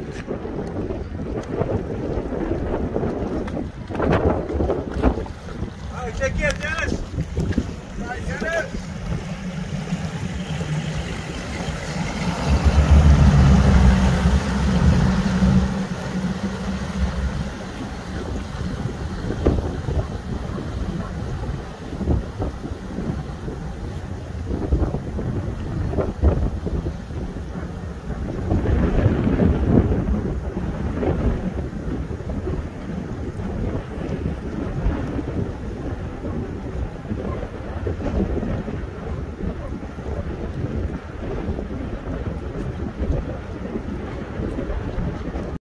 All right, take care, Dennis. All right, Dennis.